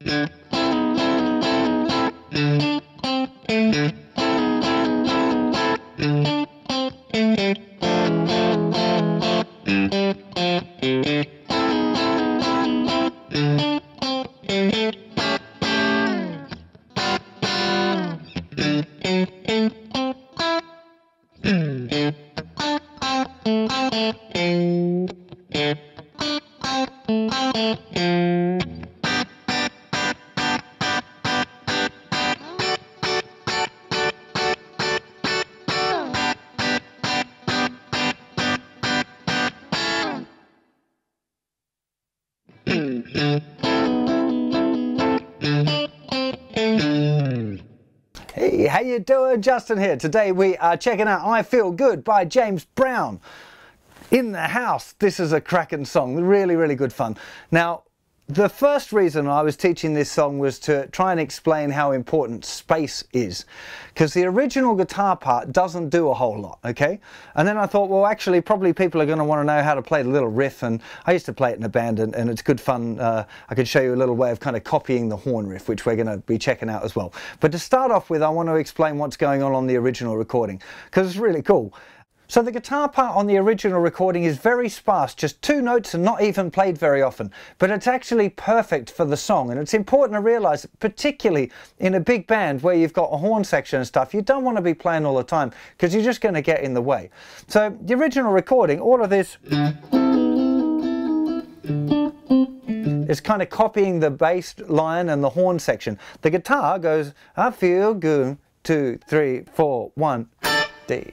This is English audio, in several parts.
Mm-hmm. Hey, how you doing? Justin here. Today we are checking out I Feel Good by James Brown. In the house. This is a cracking song. Really, really good fun. Now, the first reason I was teaching this song was to try and explain how important space is. Because the original guitar part doesn't do a whole lot, okay? And then I thought, well, actually, probably people are going to want to know how to play the little riff. And I used to play it in a band, and, and it's good fun. Uh, I could show you a little way of kind of copying the horn riff, which we're going to be checking out as well. But to start off with, I want to explain what's going on on the original recording, because it's really cool. So the guitar part on the original recording is very sparse, just two notes and not even played very often, but it's actually perfect for the song and it's important to realise, particularly in a big band where you've got a horn section and stuff, you don't want to be playing all the time because you're just going to get in the way. So the original recording, all of this is kind of copying the bass line and the horn section. The guitar goes, I feel good, two, three, four, one, three,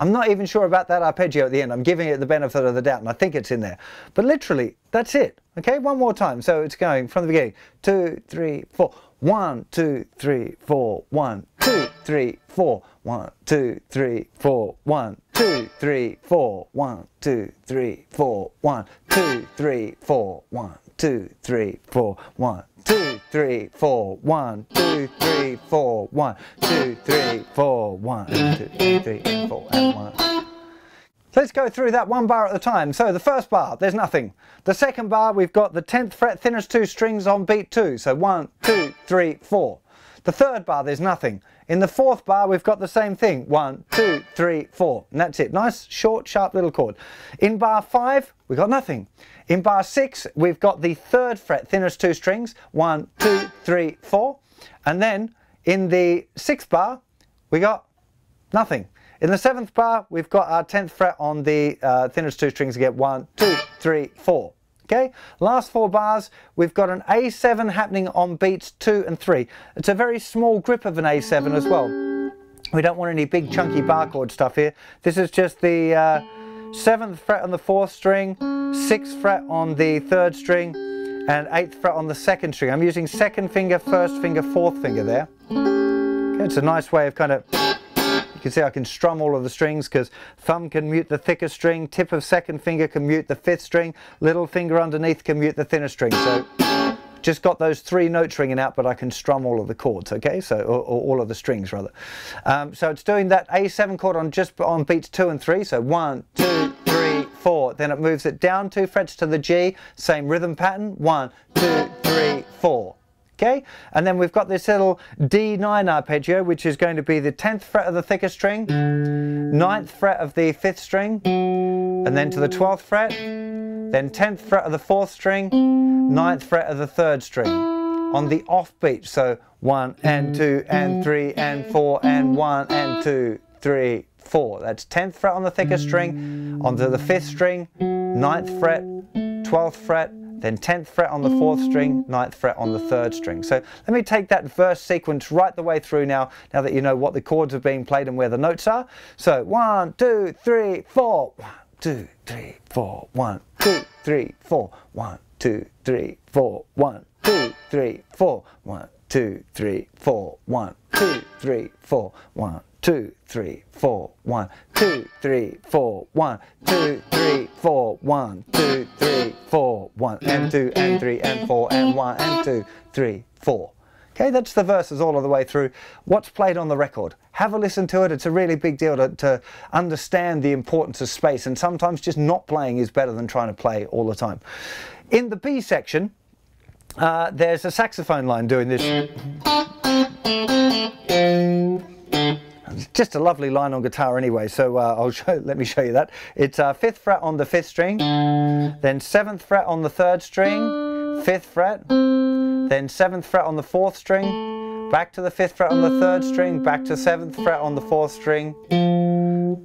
I'm not even sure about that arpeggio at the end. I'm giving it the benefit of the doubt and I think it's in there. But literally, that's it. Okay, one more time. So it's going from the beginning. Two, three, four. One, two, three, four. One, two, three, four. One, two, three, four. One, two, three, four. One, two, three, four. One, two, three, four. One, two, three, four. One, two, three, four. One, two, three, four. One, two, three, four. One, two, three, and and one. Let's go through that one bar at a time. So the first bar, there's nothing. The second bar, we've got the 10th fret thinnest two strings on beat two. So one, two, three, four. The third bar, there's nothing. In the fourth bar, we've got the same thing. One, two, three, four. And that's it. Nice, short, sharp little chord. In bar five, we've got nothing. In bar six, we've got the third fret thinnest two strings. One, two, three, four. And then in the sixth bar, we got nothing. In the seventh bar, we've got our 10th fret on the uh, thinnest two strings again. One, two, three, four. Okay, last four bars, we've got an A7 happening on beats two and three. It's a very small grip of an A7 as well. We don't want any big chunky bar chord stuff here. This is just the uh, seventh fret on the fourth string, sixth fret on the third string, and eighth fret on the second string. I'm using second finger, first finger, fourth finger there. Okay, it's a nice way of kind of you can see I can strum all of the strings because thumb can mute the thicker string, tip of second finger can mute the fifth string, little finger underneath can mute the thinner string. So just got those three notes ringing out, but I can strum all of the chords, okay? So, or, or all of the strings rather. Um, so it's doing that A7 chord on just on beats two and three. So one, two, three, four. Then it moves it down two frets to the G, same rhythm pattern. One, two, three, four okay? And then we've got this little D9 arpeggio, which is going to be the 10th fret of the thicker string, 9th fret of the 5th string, and then to the 12th fret, then 10th fret of the 4th string, 9th fret of the 3rd string on the offbeat. So 1 and 2 and 3 and 4 and 1 and 2, 3, 4. That's 10th fret on the thicker string, onto the 5th string, 9th fret, 12th fret, then 10th fret on the 4th string, 9th fret on the 3rd string. So let me take that verse sequence right the way through now, now that you know what the chords are being played and where the notes are. So one, two, three, four, one, two, three, four, one, two, three, four, one, two, three, four, one, two, three, four, one, two, three, four, one, two, three, four, one, two, three, four, one, two, three, four, one, two, three, four, one, two, three, four, one, and two, and three, and four, and one, and two, three, four. Okay, that's the verses all of the way through. What's played on the record? Have a listen to it. It's a really big deal to, to, understand the importance of space, and sometimes just not playing is better than trying to play all the time. In the B section, uh, there's a saxophone line doing this. Just a lovely line on guitar anyway, so uh, I'll show, let me show you that. It's uh, fifth fret on the fifth string, then seventh fret on the third string, fifth fret, then 7th fret on the 4th string, back to the 5th fret on the 3rd string, back to 7th fret on the 4th string,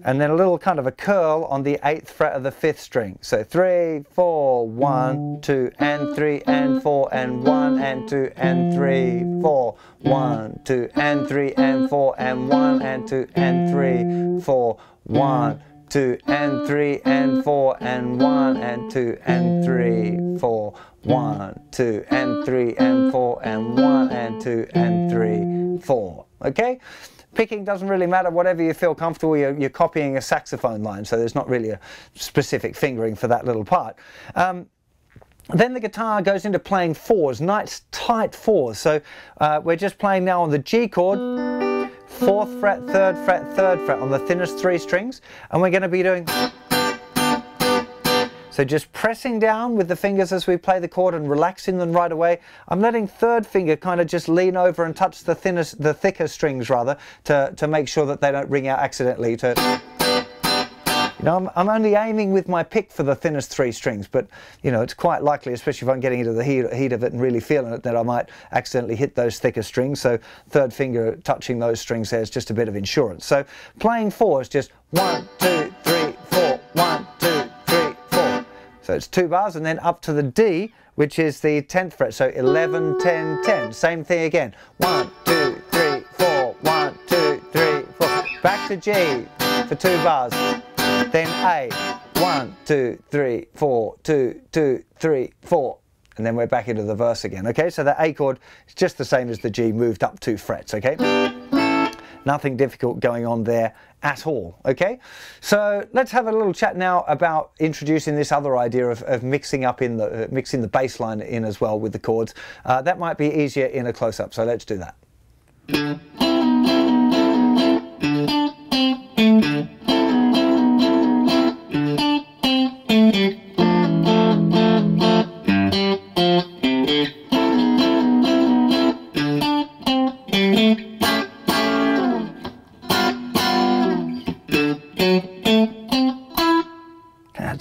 and then a little kind of a curl on the 8th fret of the 5th string. So 3, 4, 1, 2, and 3, and 4, and 1, and 2, and 3, 4, 1, 2, and 3, and 4, and 1, and 2, and 3, 4, 1, 2, and 3, and 4, and 1, and 2, and 3, 4, one, two, and three, and four, and one, and two, and three, four. Okay? Picking doesn't really matter, whatever you feel comfortable, you're, you're copying a saxophone line, so there's not really a specific fingering for that little part. Um, then the guitar goes into playing fours, nice tight fours. So uh, we're just playing now on the G chord, fourth fret, third fret, third fret on the thinnest three strings, and we're going to be doing so just pressing down with the fingers as we play the chord and relaxing them right away. I'm letting third finger kind of just lean over and touch the thinnest, the thicker strings rather, to, to make sure that they don't ring out accidentally. To, you know, I'm, I'm, only aiming with my pick for the thinnest three strings, but you know, it's quite likely, especially if I'm getting into the heat, heat of it and really feeling it, that I might accidentally hit those thicker strings. So third finger touching those strings there is just a bit of insurance. So playing four is just one, so it's two bars and then up to the D, which is the 10th fret. So 11, 10, 10. Same thing again. One, two, three, four. One, two, three, four. Back to G for two bars. Then A. One, two, three, four, two, two, three, four. And then we're back into the verse again. Okay, so that A chord is just the same as the G moved up two frets. Okay. Nothing difficult going on there at all, okay? So let's have a little chat now about introducing this other idea of, of mixing up in the, uh, mixing the bass line in as well with the chords. Uh, that might be easier in a close-up, so let's do that.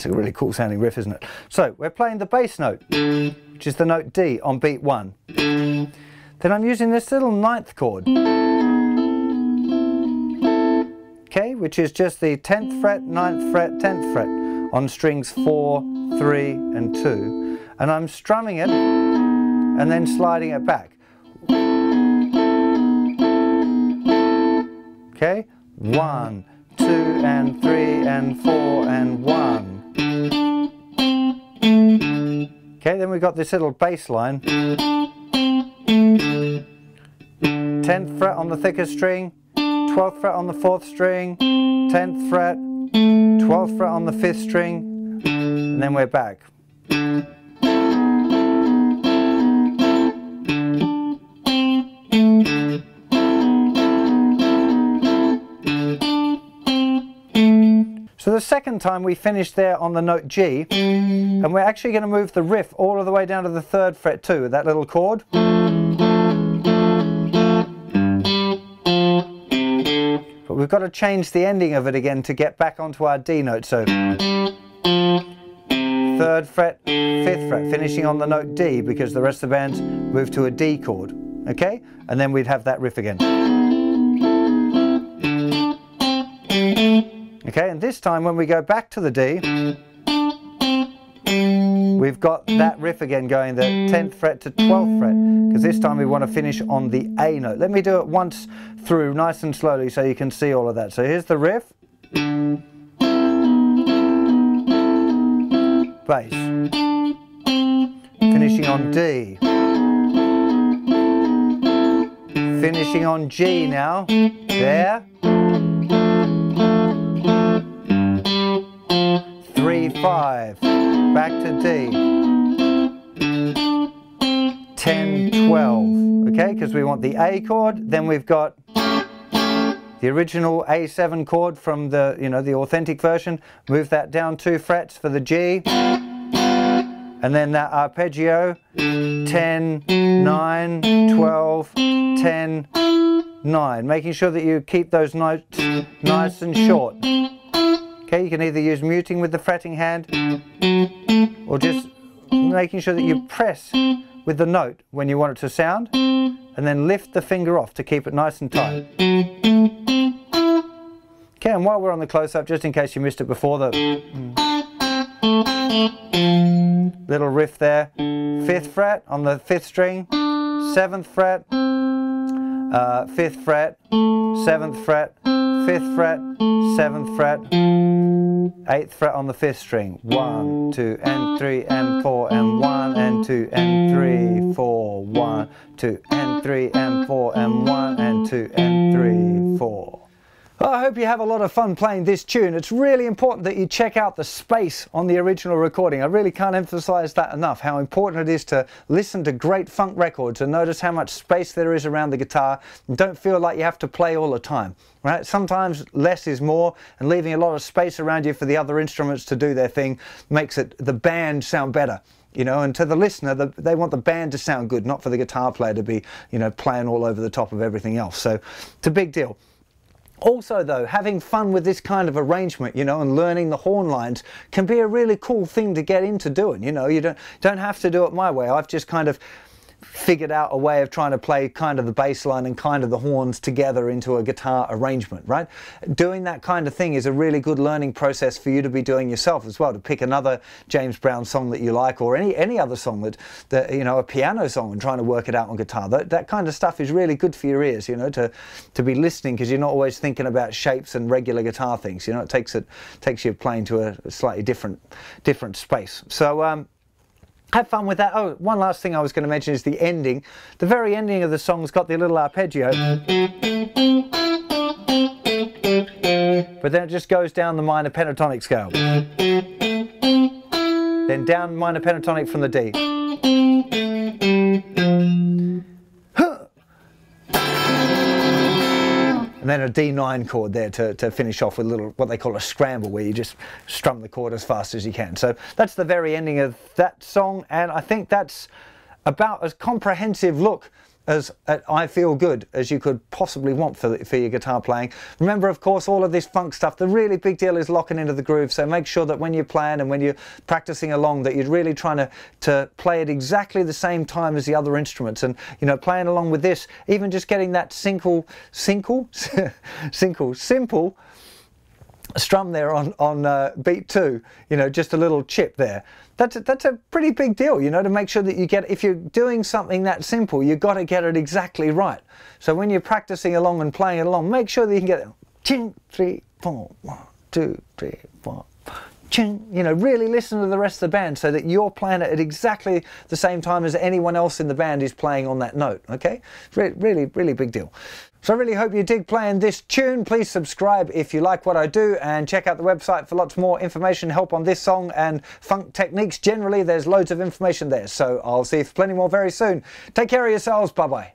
That's a really cool sounding riff, isn't it? So we're playing the bass note, which is the note D on beat one. Then I'm using this little ninth chord. Okay, which is just the 10th fret, 9th fret, 10th fret on strings 4, 3 and 2. And I'm strumming it and then sliding it back. Okay, 1, 2 and 3 and 4 and 1. Okay, then we've got this little bass line. 10th fret on the thicker string, 12th fret on the 4th string, 10th fret, 12th fret on the 5th string, and then we're back. So the second time we finished there on the note G, and we're actually going to move the riff all of the way down to the third fret too, that little chord. But we've got to change the ending of it again to get back onto our D note. So third fret, fifth fret, finishing on the note D because the rest of the band's moved to a D chord. Okay? And then we'd have that riff again. Okay, and this time when we go back to the D, we've got that riff again going the 10th fret to 12th fret, because this time we want to finish on the A note. Let me do it once through, nice and slowly, so you can see all of that. So here's the riff. Bass. Finishing on D. Finishing on G now. There. 5, back to D, 10, 12, okay, because we want the A chord, then we've got the original A7 chord from the, you know, the authentic version, move that down two frets for the G, and then that arpeggio, 10, 9, 12, 10, 9, making sure that you keep those notes nice and short. Okay, you can either use muting with the fretting hand or just making sure that you press with the note when you want it to sound and then lift the finger off to keep it nice and tight. Okay, and while we're on the close-up, just in case you missed it before, the little riff there, fifth fret on the fifth string, seventh fret, uh, fifth fret, seventh fret, fifth fret, seventh fret, eighth fret on the fifth string. One, two, and three, and four, and one, and two, and three, four, one, two, and three, and four, and one, and two, and three, four. Well, I hope you have a lot of fun playing this tune. It's really important that you check out the space on the original recording. I really can't emphasize that enough, how important it is to listen to great funk records and notice how much space there is around the guitar and don't feel like you have to play all the time. Right? Sometimes less is more and leaving a lot of space around you for the other instruments to do their thing makes it the band sound better you know, and to the listener, the, they want the band to sound good, not for the guitar player to be, you know, playing all over the top of everything else. So it's a big deal. Also though, having fun with this kind of arrangement, you know, and learning the horn lines can be a really cool thing to get into doing, you know, you don't, don't have to do it my way. I've just kind of figured out a way of trying to play kind of the bass line and kind of the horns together into a guitar arrangement, right? Doing that kind of thing is a really good learning process for you to be doing yourself as well, to pick another James Brown song that you like or any, any other song that, that, you know, a piano song and trying to work it out on guitar. That, that kind of stuff is really good for your ears, you know, to, to be listening because you're not always thinking about shapes and regular guitar things, you know, it takes it takes you playing to a slightly different different space. So um, have fun with that. Oh, one last thing I was going to mention is the ending. The very ending of the song's got the little arpeggio. But then it just goes down the minor pentatonic scale. Then down minor pentatonic from the D. and then a D9 chord there to, to finish off with a little what they call a scramble where you just strum the chord as fast as you can. So that's the very ending of that song and I think that's about as comprehensive look as uh, I feel good as you could possibly want for, for your guitar playing. Remember, of course, all of this funk stuff, the really big deal is locking into the groove. So make sure that when you're playing and when you're practicing along that you're really trying to, to play at exactly the same time as the other instruments. And, you know, playing along with this, even just getting that single, single, single, simple strum there on, on uh, beat two, you know, just a little chip there. That's a, that's a pretty big deal, you know, to make sure that you get, if you're doing something that simple, you've got to get it exactly right. So when you're practicing along and playing along, make sure that you can get. Ching, three, four, one, two, three, four. Ching, you know, really listen to the rest of the band so that you're playing it at exactly the same time as anyone else in the band is playing on that note, okay? Re really, really big deal. So I really hope you dig playing this tune. Please subscribe if you like what I do and check out the website for lots more information, help on this song and funk techniques. Generally, there's loads of information there. So I'll see you for plenty more very soon. Take care of yourselves. Bye-bye.